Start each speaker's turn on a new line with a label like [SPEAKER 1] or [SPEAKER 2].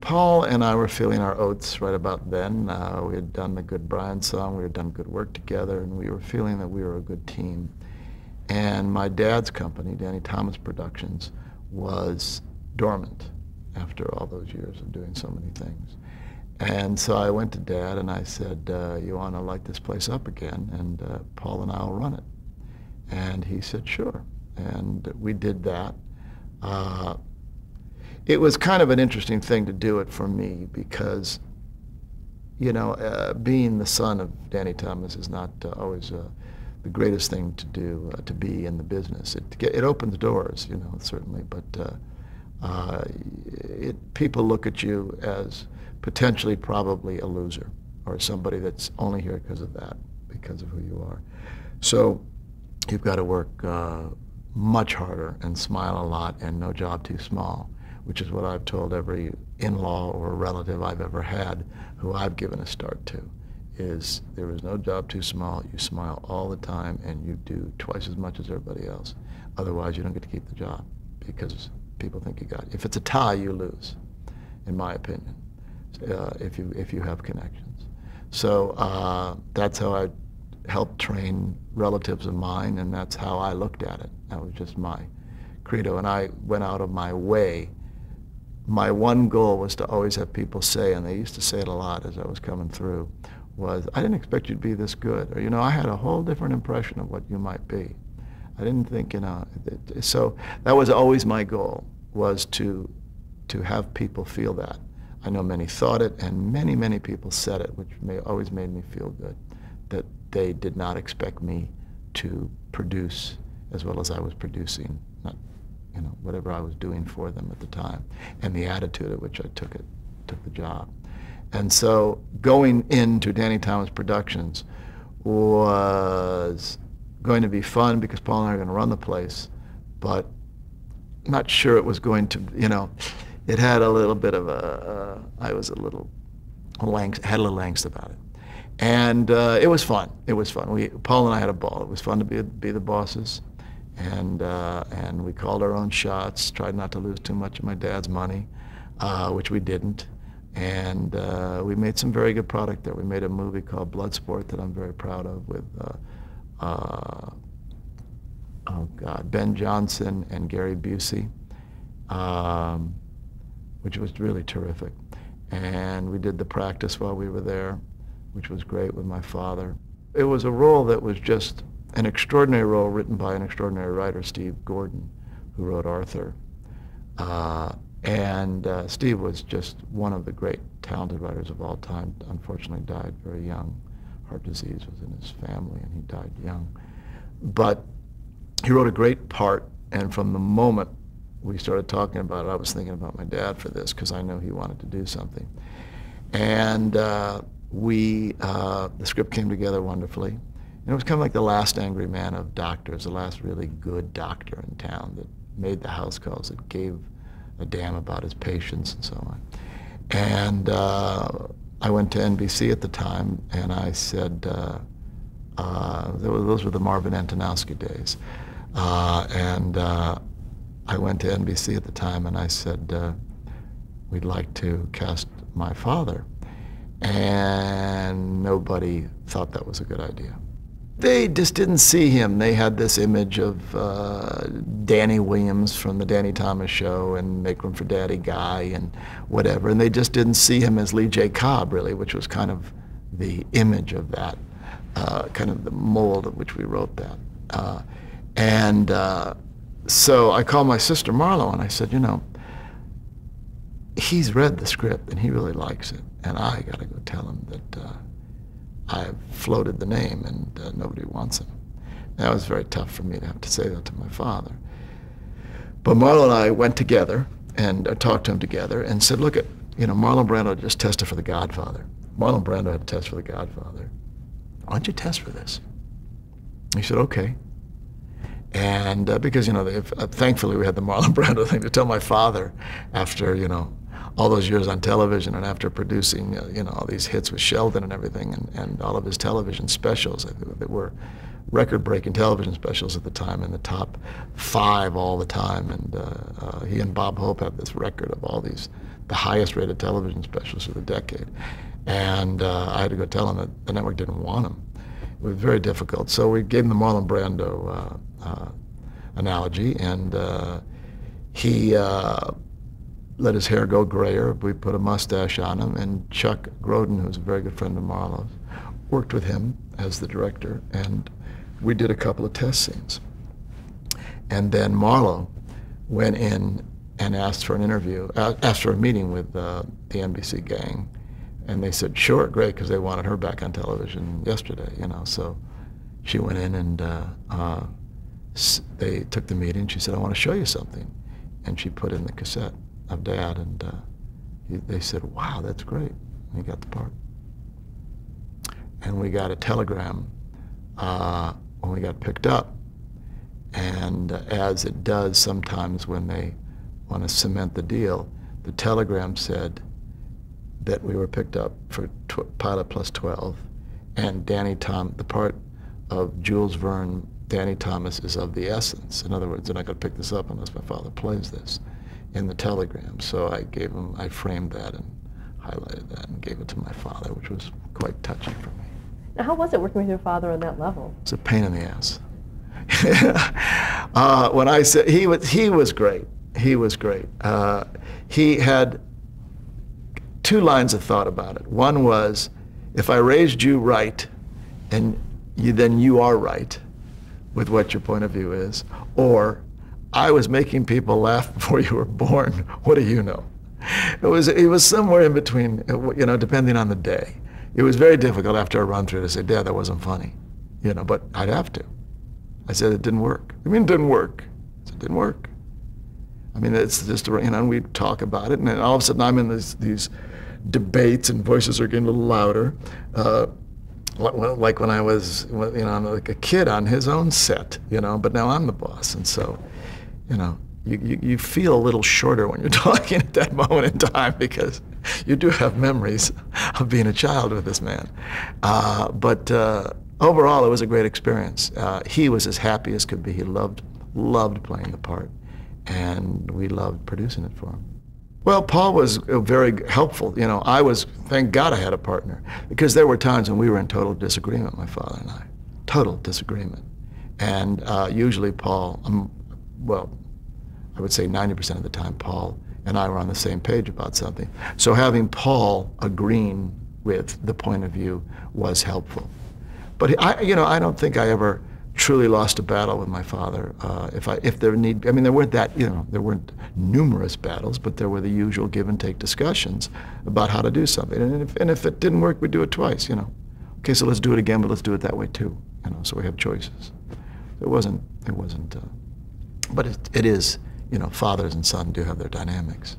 [SPEAKER 1] Paul and I were feeling our oats right about then. Uh, we had done the Good Brian song, we had done good work together, and we were feeling that we were a good team. And my dad's company, Danny Thomas Productions, was dormant after all those years of doing so many things. And so I went to Dad and I said, uh, you want to light this place up again? And uh, Paul and I will run it. And he said, sure. And we did that. It was kind of an interesting thing to do it for me because, you know, uh, being the son of Danny Thomas is not uh, always uh, the greatest thing to do, uh, to be in the business. It, it opens doors, you know, certainly, but uh, uh, it, people look at you as potentially probably a loser or somebody that's only here because of that, because of who you are. So you've got to work much harder and smile a lot and no job too small which is what I've told every in-law or relative I've ever had who I've given a start to, is there is no job too small. You smile all the time and you do twice as much as everybody else. Otherwise, you don't get to keep the job because people think you got it. If it's a tie, you lose, in my opinion, uh, if, you, if you have connections. So uh, that's how I helped train relatives of mine, and that's how I looked at it. That was just my credo, and I went out of my way my one goal was to always have people say, and they used to say it a lot as I was coming through, was, I didn't expect you to be this good. Or, you know, I had a whole different impression of what you might be. I didn't think, you know, it, so that was always my goal, was to, to have people feel that. I know many thought it, and many, many people said it, which may, always made me feel good, that they did not expect me to produce as well as I was producing, not you know, whatever I was doing for them at the time, and the attitude at which I took it, took the job. And so going into Danny Thomas Productions was going to be fun because Paul and I are going to run the place, but not sure it was going to, you know, it had a little bit of a, uh, I was a little, angst, had a little angst about it. And uh, it was fun. It was fun. We, Paul and I had a ball. It was fun to be, be the bosses and uh, and we called our own shots. Tried not to lose too much of my dad's money, uh, which we didn't. And uh, we made some very good product there. We made a movie called Bloodsport that I'm very proud of with, uh, uh, oh God, Ben Johnson and Gary Busey, um, which was really terrific. And we did the practice while we were there, which was great with my father. It was a role that was just an extraordinary role written by an extraordinary writer, Steve Gordon, who wrote Arthur. Uh, and uh, Steve was just one of the great talented writers of all time. Unfortunately, died very young. Heart disease was in his family, and he died young. But he wrote a great part, and from the moment we started talking about it, I was thinking about my dad for this because I know he wanted to do something. And uh, we, uh, the script came together wonderfully. And it was kind of like the last angry man of doctors, the last really good doctor in town that made the house calls, that gave a damn about his patients and so on. And uh, I went to NBC at the time, and I said, uh, uh, those were the Marvin Antonowski days. Uh, and uh, I went to NBC at the time, and I said, uh, we'd like to cast my father. And nobody thought that was a good idea they just didn't see him. They had this image of uh, Danny Williams from the Danny Thomas Show and Make Room for Daddy guy and whatever, and they just didn't see him as Lee J. Cobb, really, which was kind of the image of that, uh, kind of the mold of which we wrote that. Uh, and uh, so I called my sister Marlo and I said, you know, he's read the script and he really likes it, and I got to go tell him that I've floated the name and uh, nobody wants him. That was very tough for me to have to say that to my father. But Marlon and I went together and uh, talked to him together and said, look, at, you know, Marlon Brando just tested for The Godfather. Marlon Brando had to test for The Godfather. Why don't you test for this? He said, okay. And uh, because, you know, if, uh, thankfully we had the Marlon Brando thing to tell my father after, you know, all those years on television and after producing, uh, you know, all these hits with Sheldon and everything and, and all of his television specials that were record-breaking television specials at the time in the top five all the time. And uh, uh, he and Bob Hope had this record of all these the highest rated television specials of the decade. And uh, I had to go tell him that the network didn't want him. It was very difficult. So we gave him the Marlon Brando uh, uh, analogy, and he let his hair go grayer. We put a mustache on him, and Chuck Grodin, who's a very good friend of Marlo's, worked with him as the director, and we did a couple of test scenes. And then Marlo went in and asked for an interview, asked for a meeting with uh, the NBC gang, and they said, sure, great, because they wanted her back on television yesterday, you know. So she went in and uh, uh, they took the meeting. She said, I want to show you something. And she put in the cassette of Dad, and uh, he, they said, wow, that's great. And he got the part. And we got a telegram uh, when we got picked up. And as it does sometimes when they want to cement the deal, the telegram said, that we were picked up for pilot plus 12. And Danny Tom, the part of Jules Verne, Danny Thomas is of the essence. In other words, they're not going to pick this up unless my father plays this in the telegram. So I gave him, I framed that and highlighted that and gave it to my father, which was quite touching for me.
[SPEAKER 2] Now, how was it working with your father on that level?
[SPEAKER 1] It's a pain in the ass. uh, when I said he was, he was great. He was great. Uh, he had two lines of thought about it. One was, if I raised you right, and you, then you are right with what your point of view is, or I was making people laugh before you were born. What do you know? It was it was somewhere in between, you know, depending on the day. It was very difficult after a run through to say, Dad, that wasn't funny, you know, but I'd have to. I said it didn't work. I mean, it didn't work. Said, it didn't work. I mean, it's just, you know, and we talk about it, and then all of a sudden I'm in this, these debates and voices are getting a little louder. Uh, like when I was, you know, I'm like a kid on his own set, you know, but now I'm the boss. And so, you know, you, you, you feel a little shorter when you're talking at that moment in time because you do have memories of being a child with this man. Uh, but uh, overall, it was a great experience. Uh, he was as happy as could be. He loved, loved playing the part, and we loved producing it for him. Well, Paul was very helpful. You know, I was, thank God I had a partner, because there were times when we were in total disagreement, my father and I. Total disagreement. And uh, usually Paul, um, well, I would say 90% of the time, Paul and I were on the same page about something. So having Paul agreeing with the point of view was helpful. But I, you know, I don't think I ever truly lost a battle with my father. Uh, if I, if there need, I mean, there weren't that, you know, there weren't numerous battles, but there were the usual give and take discussions about how to do something. And if, and if it didn't work, we'd do it twice, you know. Okay, so let's do it again, but let's do it that way too, you know. So we have choices. It wasn't, it wasn't, uh, but it, it is, you know, fathers and son do have their dynamics.